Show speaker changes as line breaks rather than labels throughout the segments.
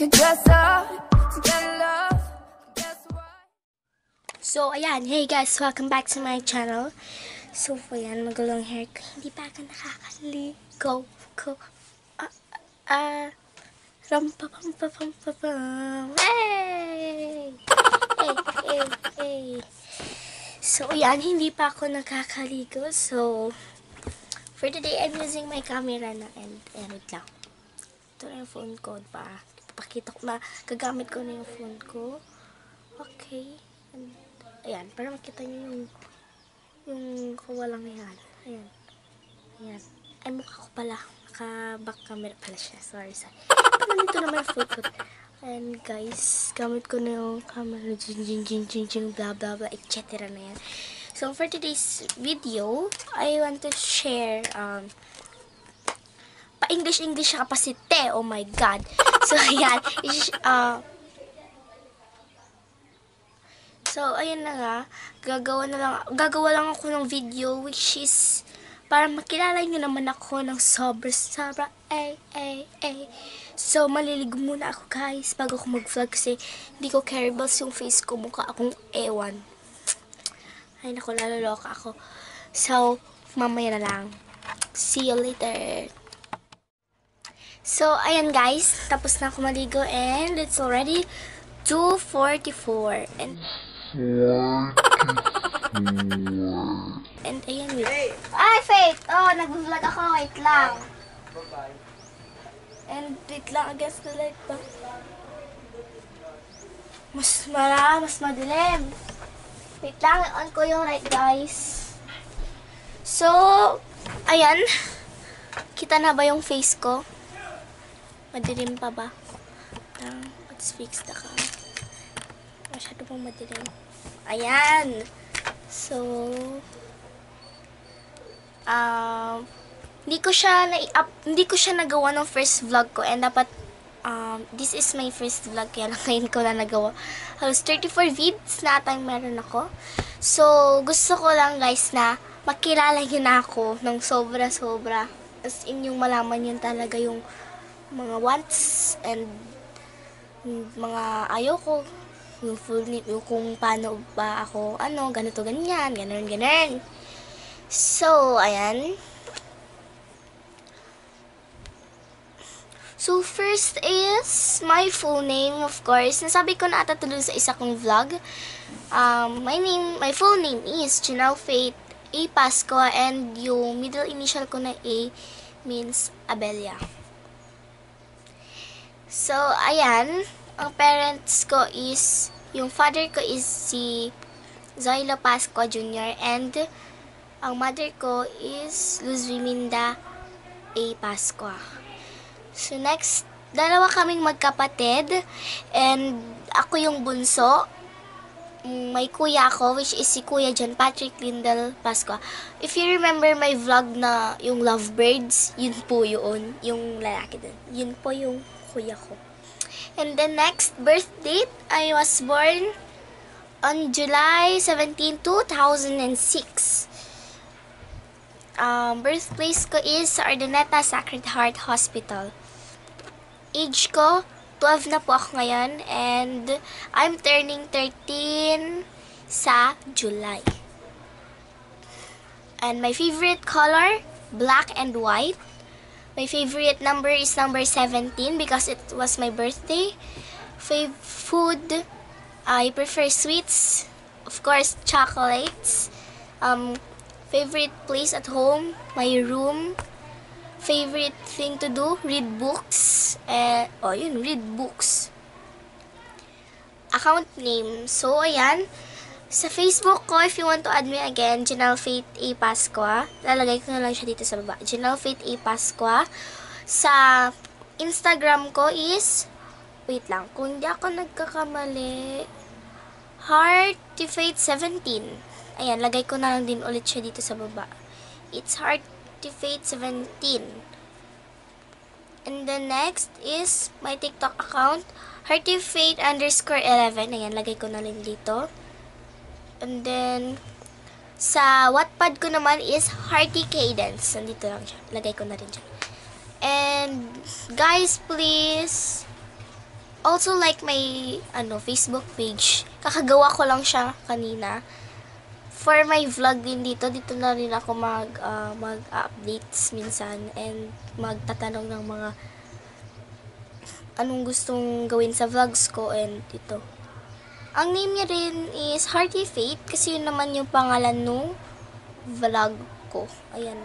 could dress up to get love.
So, ayan. Hey guys, welcome back to my channel. So, ayan, magulong hair ko. Hindi pa ako nakakaligo ko. Ah, ah, ram pa pam pa pam pa pam. Hey! Hey, hey, hey. So, ayan, hindi pa ako nakakaligo. So, for today, I'm using my camera na and, eh, wait lang. Ito na yung phone ko pa. Pakita ko na, gagamit ko na yung phone ko. Okay. And, ayan, para makita nyo yung yung kawalang yan. Ayan. Ayan. Ay, mukha ko pala. Naka-back camera pala siya. Sorry, sorry. Nito naman yung phone ko. And guys, gamit ko na yung camera. Jing, jing, jing, jing, jing, blah, blah, blah, etc. na yan. So, for today's video, I want to share, um, pa-English-English siya kapasite. Oh my God. So, ayan. Is, uh, so, ayun na nga. Gagawa na lang, gagawa lang ako ng video which is para makilala nyo naman ako ng sobra sobra ay ay ay. So maliligo muna ako guys bago ako mag-vlog kasi hindi ko careables yung face ko. Mukha akong ewan. Ay naku lalaloka ako. So mamaya na lang. See you later So, ayan guys, tapos na ako maligo and it's already 2.44 and and ayan wait. Ay, Faith! Oh, nag-vlog ako, wait lang. And wait lang against the light ba? Mas mara, mas madilim. Wait lang, on ko yung light guys. So, ayan. Kita na ba yung face ko? Madilim pa ba? Um, let's fix the cam. Masyado pong madilim. Ayan! So, um, hindi ko siya na up, hindi ko siya nagawa ng first vlog ko and dapat um, this is my first vlog kaya lang ngayon ko na nagawa. Halos 34 vids na atang meron ako. So, gusto ko lang guys na makilala yun ako ng sobra-sobra. As in yung malaman yun talaga yung mga wants and mga ayoko yung full name, yung kung paano ba ako, ano, ganito, ganyan, ganun, ganun. So, ayan. So, first is my full name, of course. Nasabi ko na ata tuloy sa isa kong vlog. Um, my name, my full name is Janelle Faith A. Pascua and yung middle initial ko na A means Abelia. So, ayan. Ang parents ko is, yung father ko is si Zoilo Pascua Jr. And ang mother ko is Luz Riminda A. Pascua. So, next, dalawa kaming magkapatid. And ako yung bunso. Mm, May kuya ako, which is si Kuya John Patrick Lindell Pascua. If you remember my vlog na yung Lovebirds, yun po yun. Yung lalaki dun. Yun po yung kuya ko. And the next birth date, I was born on July 17, 2006. Um, birthplace ko is sa Sacred Heart Hospital. Age ko, 12 na po ako ngayon. And I'm turning 13 sa July. And my favorite color, black and white. My favorite number is number 17 because it was my birthday. Fav food, I prefer sweets. Of course, chocolates. Um, favorite place at home, my room. Favorite thing to do, read books. Eh, oh, yun, read books. Account name. So, ayan. Sa Facebook ko, if you want to add me again, Janelle Faith A. Pasqua. Lalagay ko na lang siya dito sa baba. Janelle Faith A. Pasqua. Sa Instagram ko is, wait lang, kung hindi ako nagkakamali, Heart Faith 17. Ayan, lagay ko na lang din ulit siya dito sa baba. It's Heart Faith 17. And the next is my TikTok account, Heartyfaith underscore 11. Ayan, lagay ko na lang dito. And then, sa Wattpad ko naman is Hearty Cadence. Nandito lang siya. Lagay ko na rin siya. And, guys, please, also like my ano Facebook page. Kakagawa ko lang siya kanina. For my vlog din dito, dito na rin ako mag ah, mag-updates minsan and magtatanong ng mga anong gustong gawin sa vlogs ko and ito. Ang name niya rin is Hearty Fate kasi yun naman yung pangalan nung vlog ko. Ayan.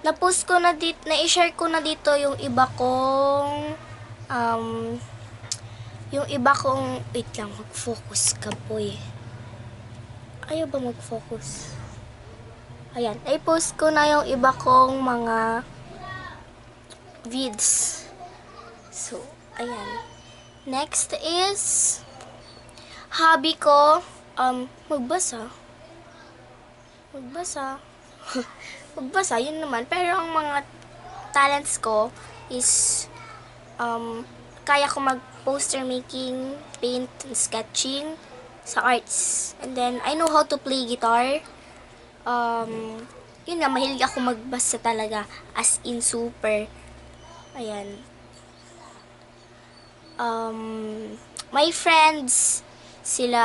Na-post ko na dito, na-share ko na dito yung iba kong um, yung iba kong, wait lang, mag-focus ka boy. Ayaw ba mag-focus? Ayan, i-post ko na yung iba kong mga vids. So, ayan. Next is, hobby ko, um, magbasa. Magbasa. magbasa, yun naman. Pero ang mga talents ko is, um, kaya ko mag-poster making, paint, and sketching sa arts. And then, I know how to play guitar. Um, yun nga, mahilig ako magbasa talaga. As in, super. Ayan. Um, my friends, sila,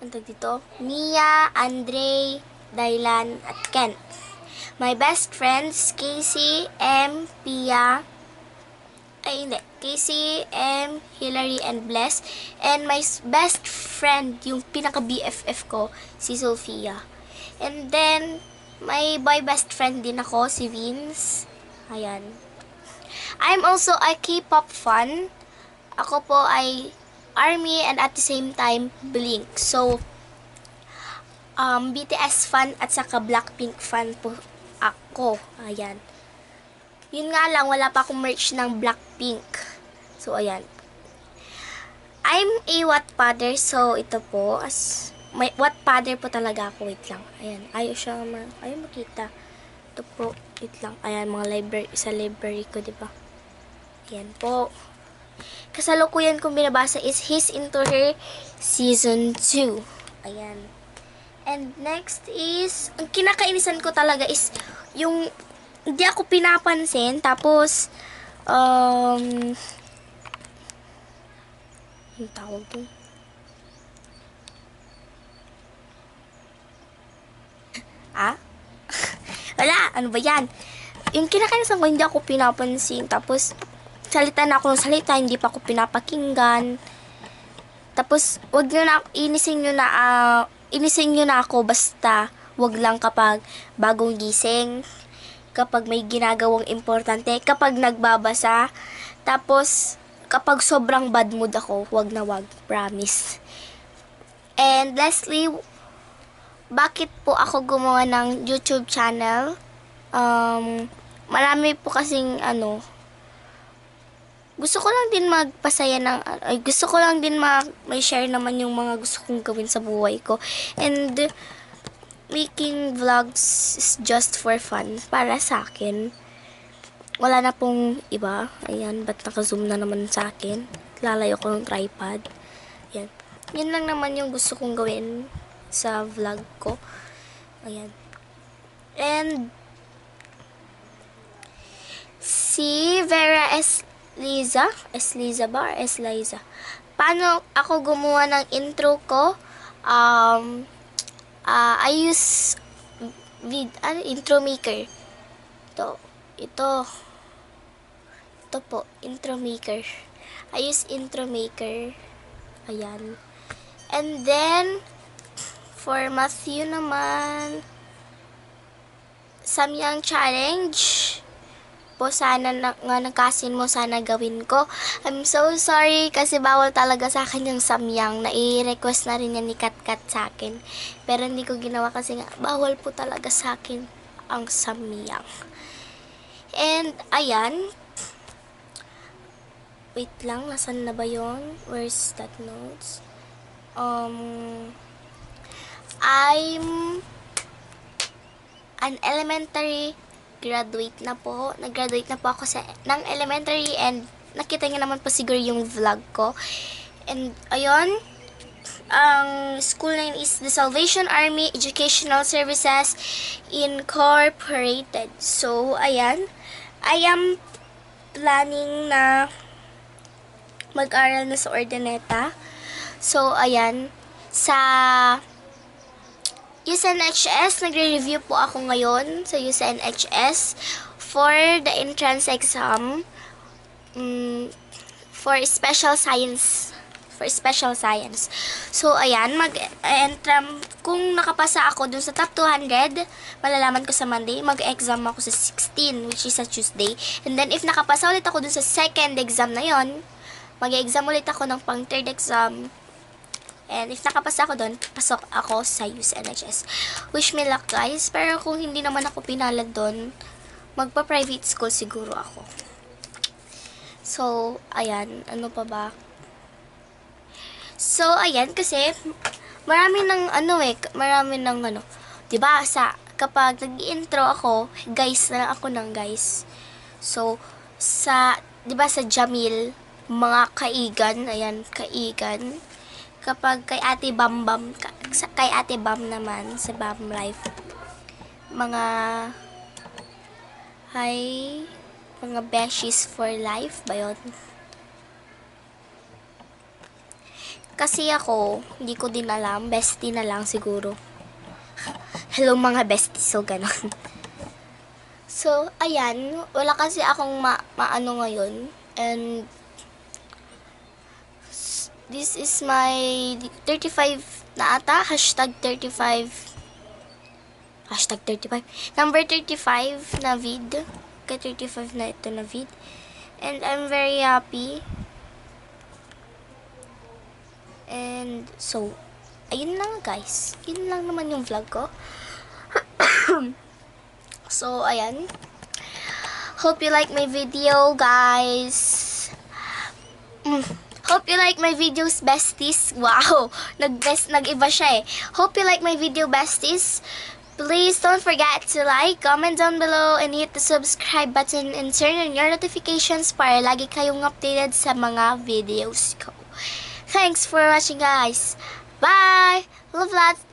ano dito? Mia, Andre, Dylan, at Kent. My best friends, Casey, M, Pia, ay hindi, Casey, M, Hillary, and Bless. And my best friend, yung pinaka-BFF ko, si Sophia. And then, my boy best friend din ako, si Vince. Ayan. I'm also a K-pop fan. Ako po ay ARMY and at the same time, Blink. So, um, BTS fan at saka Blackpink fan po ako. Ayan. Yun nga lang, wala pa akong merch ng Blackpink. So, ayan. I'm a Wattpadder, so ito po, as may Wattpadder po talaga ako. Wait lang. Ayan, ayaw siya, ma ayaw makita. Ito po, wait lang. Ayan, mga library, sa library ko, di ba? Ayan po. Kasalukuyan kong binabasa is His Into Her Season 2. Ayan. And next is, ang kinakainisan ko talaga is yung hindi ako pinapansin. Tapos, um, yung tawag dun? Ah? Wala, ano ba yan? Yung kinakainisan ko, hindi ako pinapansin. Tapos, salita na ako ng salita, hindi pa ako pinapakinggan. Tapos, wag nyo na, inisin nyo na, ah, inisin nyo na ako basta wag lang kapag bagong gising, kapag may ginagawang importante, kapag nagbabasa, tapos kapag sobrang bad mood ako, wag na wag, promise. And lastly, bakit po ako gumawa ng YouTube channel? Um, marami po kasing ano, gusto ko lang din magpasaya ng, ay, gusto ko lang din mag, may share naman yung mga gusto kong gawin sa buhay ko. And, making vlogs is just for fun, para sa akin. Wala na pong iba. Ayan, ba't naka-zoom na naman sa akin? Lalayo ko ng tripod. Ayan. Yan lang naman yung gusto kong gawin sa vlog ko. Ayan. And, si Vera S. Liza, S. Liza ba S. Liza? Paano ako gumawa ng intro ko? Um, ah I use vid, ano, intro maker. Ito, ito. Ito po, intro maker. I use intro maker. Ayan. And then, for Matthew naman, Samyang Challenge po sana na, nga nakasin mo sana gawin ko. I'm so sorry kasi bawal talaga sa akin yung samyang. Nai-request na rin yan ni Katkat sa akin. Pero hindi ko ginawa kasi nga bawal po talaga sa akin ang samyang. And ayan. Wait lang, nasan na ba yon? Where's that notes? Um, I'm an elementary graduate na po. Nag-graduate na po ako sa, ng elementary and nakita niyo naman po siguro yung vlog ko. And, ayun, ang school name is the Salvation Army Educational Services Incorporated. So, ayan, I am planning na mag-aral na sa Ordineta. So, ayan. Sa USNHS, nagre-review po ako ngayon sa USNHS for the entrance exam mm, for special science for special science. So, ayan, mag-entram, kung nakapasa ako dun sa top 200, malalaman ko sa Monday, mag-exam ako sa 16, which is sa Tuesday. And then, if nakapasa ulit ako dun sa second exam na yon mag-exam ulit ako ng pang third exam. And if nakapasa ako doon, pasok ako sa USNHS. Wish me luck, guys. Pero kung hindi naman ako pinalad doon, magpa-private school siguro ako. So, ayan. Ano pa ba? So, ayan. Kasi, marami ng ano eh. Marami ng ano. 'di ba sa, kapag nag-intro ako, guys na ako ng guys. So, sa, 'di ba sa Jamil, mga kaigan, ayan, kaigan. Kapag kay Ate Bam Bam, kay Ate Bam naman, sa Bam Life, mga, hi, mga beshies for life ba yun? Kasi ako, hindi ko din alam, bestie na lang siguro. Hello mga besties, so ganon. So, ayan, wala kasi akong ma maano ngayon. And, this is my 35 na ata, hashtag 35, hashtag 35, number 35 na vid. Kay 35 na ito na vid. And I'm very happy. And, so, ayun lang guys. Yun lang naman yung vlog ko. so, ayan. Hope you like my video, guys. Mm. Hope you like my videos, besties. Wow! Nag-best, nag-iba siya eh. Hope you like my video, besties. Please don't forget to like, comment down below, and hit the subscribe button and turn on your notifications para lagi kayong updated sa mga videos ko. Thanks for watching, guys. Bye! Love lots.